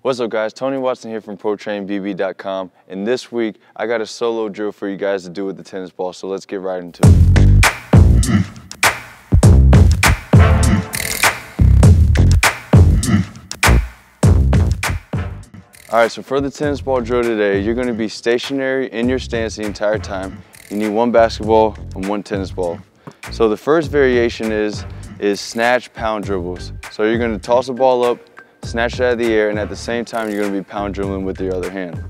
What's up guys, Tony Watson here from ProTrainingBB.com and this week I got a solo drill for you guys to do with the tennis ball, so let's get right into it. Alright, so for the tennis ball drill today, you're going to be stationary in your stance the entire time. You need one basketball and one tennis ball. So the first variation is, is snatch pound dribbles. So you're going to toss the ball up, snatch it out of the air, and at the same time you're going to be pound dribbling with your other hand.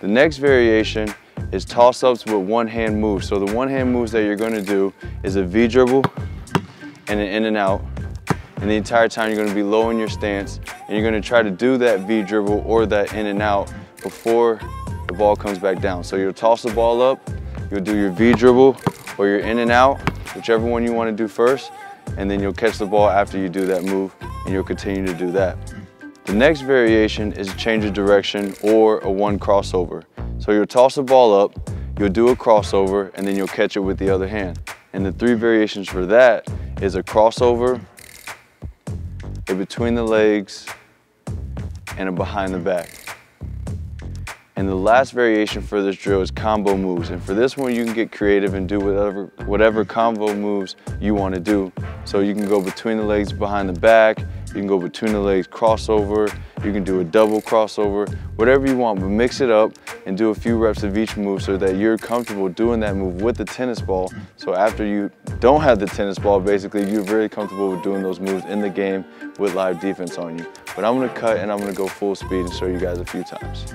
The next variation is toss-ups with one hand moves. So the one hand moves that you're going to do is a V dribble and an in and out and the entire time you're gonna be low in your stance and you're gonna try to do that V dribble or that in and out before the ball comes back down. So you'll toss the ball up, you'll do your V dribble or your in and out, whichever one you wanna do first, and then you'll catch the ball after you do that move and you'll continue to do that. The next variation is a change of direction or a one crossover. So you'll toss the ball up, you'll do a crossover, and then you'll catch it with the other hand. And the three variations for that is a crossover, a between the legs, and a behind the back. And the last variation for this drill is combo moves. And for this one, you can get creative and do whatever, whatever combo moves you want to do. So you can go between the legs, behind the back, you can go between the legs, crossover, you can do a double crossover, whatever you want, but mix it up and do a few reps of each move so that you're comfortable doing that move with the tennis ball. So after you don't have the tennis ball, basically, you're very comfortable with doing those moves in the game with live defense on you. But I'm gonna cut and I'm gonna go full speed and show you guys a few times.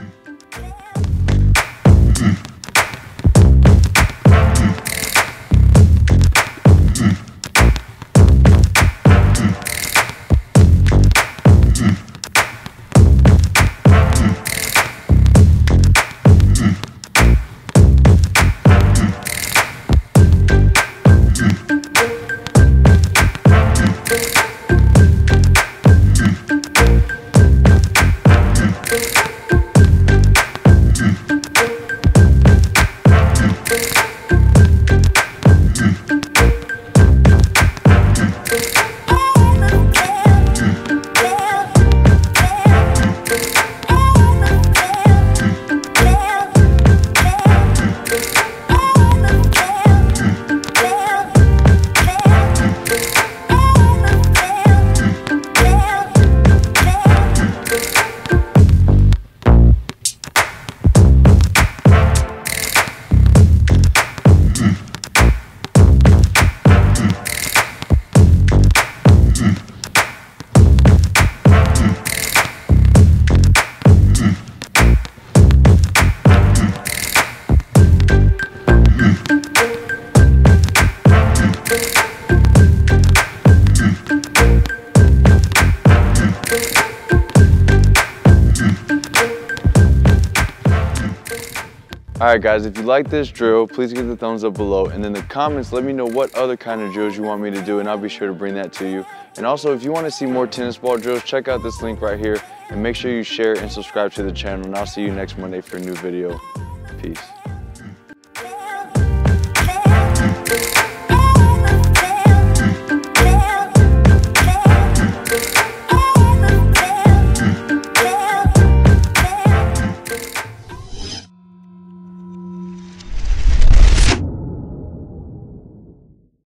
Alright guys, if you like this drill, please give the thumbs up below and in the comments let me know what other kind of drills you want me to do and I'll be sure to bring that to you. And also if you want to see more tennis ball drills, check out this link right here and make sure you share and subscribe to the channel and I'll see you next Monday for a new video. Peace.